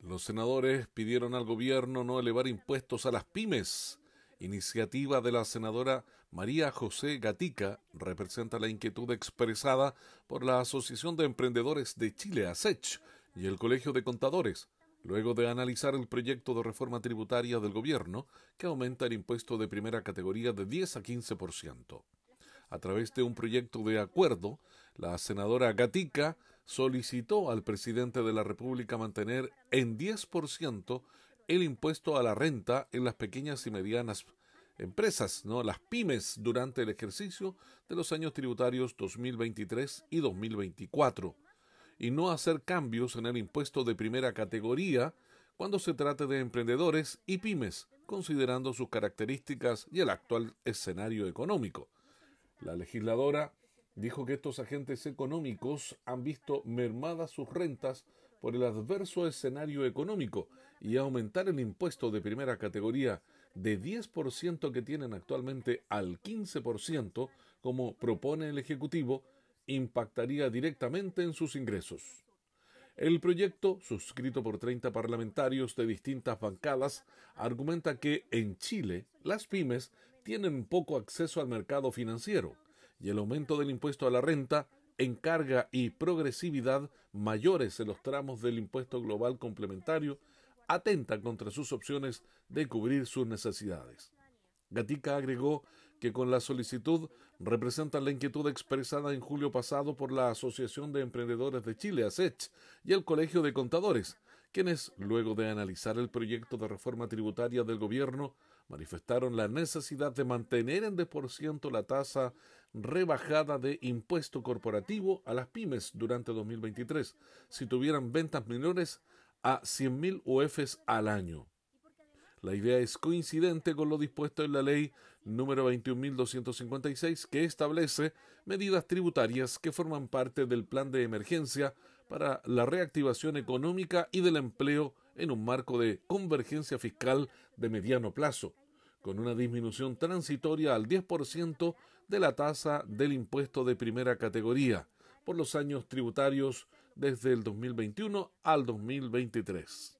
Los senadores pidieron al gobierno no elevar impuestos a las pymes. Iniciativa de la senadora María José Gatica representa la inquietud expresada por la Asociación de Emprendedores de Chile, ASECH, y el Colegio de Contadores, luego de analizar el proyecto de reforma tributaria del gobierno que aumenta el impuesto de primera categoría de 10 a 15%. A través de un proyecto de acuerdo, la senadora Gatica solicitó al presidente de la República mantener en 10% el impuesto a la renta en las pequeñas y medianas empresas, ¿no? las pymes, durante el ejercicio de los años tributarios 2023 y 2024, y no hacer cambios en el impuesto de primera categoría cuando se trate de emprendedores y pymes, considerando sus características y el actual escenario económico. La legisladora dijo que estos agentes económicos han visto mermadas sus rentas por el adverso escenario económico y aumentar el impuesto de primera categoría de 10% que tienen actualmente al 15%, como propone el Ejecutivo, impactaría directamente en sus ingresos. El proyecto, suscrito por 30 parlamentarios de distintas bancadas, argumenta que en Chile las pymes tienen poco acceso al mercado financiero y el aumento del impuesto a la renta encarga y progresividad mayores en los tramos del impuesto global complementario atenta contra sus opciones de cubrir sus necesidades. Gatica agregó que con la solicitud representan la inquietud expresada en julio pasado por la Asociación de Emprendedores de Chile, ASECH, y el Colegio de Contadores, quienes, luego de analizar el proyecto de reforma tributaria del gobierno, manifestaron la necesidad de mantener en ciento la tasa rebajada de impuesto corporativo a las pymes durante 2023, si tuvieran ventas menores a 100.000 UFs al año. La idea es coincidente con lo dispuesto en la ley número 21.256 que establece medidas tributarias que forman parte del plan de emergencia para la reactivación económica y del empleo en un marco de convergencia fiscal de mediano plazo, con una disminución transitoria al 10% de la tasa del impuesto de primera categoría por los años tributarios desde el 2021 al 2023.